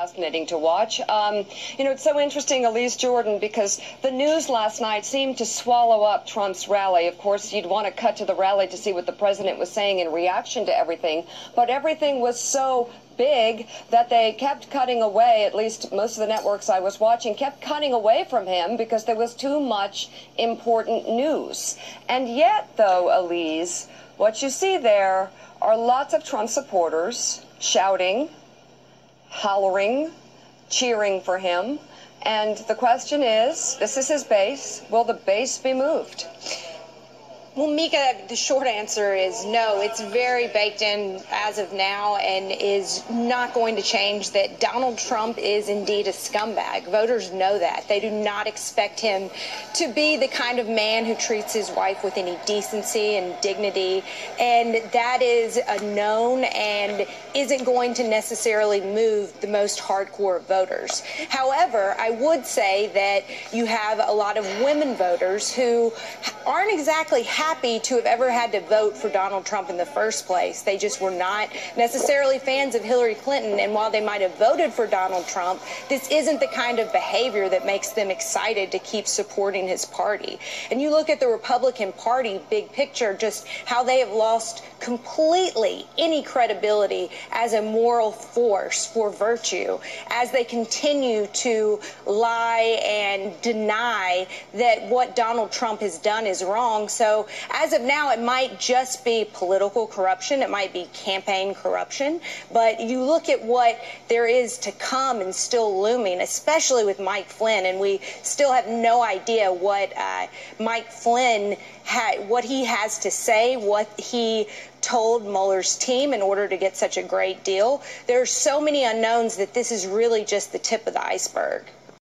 fascinating to watch. Um, you know, it's so interesting, Elise Jordan, because the news last night seemed to swallow up Trump's rally. Of course, you'd want to cut to the rally to see what the president was saying in reaction to everything, but everything was so big that they kept cutting away, at least most of the networks I was watching kept cutting away from him because there was too much important news. And yet, though, Elise, what you see there are lots of Trump supporters shouting, hollering, cheering for him. And the question is this is his base. Will the base be moved? Well, Mika, the short answer is no. It's very baked in as of now and is not going to change that Donald Trump is indeed a scumbag. Voters know that. They do not expect him to be the kind of man who treats his wife with any decency and dignity. And that is a known and isn't going to necessarily move the most hardcore voters. However, I would say that you have a lot of women voters who aren't exactly happy to have ever had to vote for Donald Trump in the first place. They just were not necessarily fans of Hillary Clinton. And while they might have voted for Donald Trump, this isn't the kind of behavior that makes them excited to keep supporting his party. And you look at the Republican Party, big picture, just how they have lost completely any credibility as a moral force for virtue as they continue to lie and deny that what Donald Trump has done is wrong. So as of now, it might just be political corruption. It might be campaign corruption. But you look at what there is to come and still looming, especially with Mike Flynn, and we still have no idea what uh, Mike Flynn had, what he has to say, what he told Mueller's team in order to get such a great deal. There are so many unknowns that this is really just the tip of the iceberg.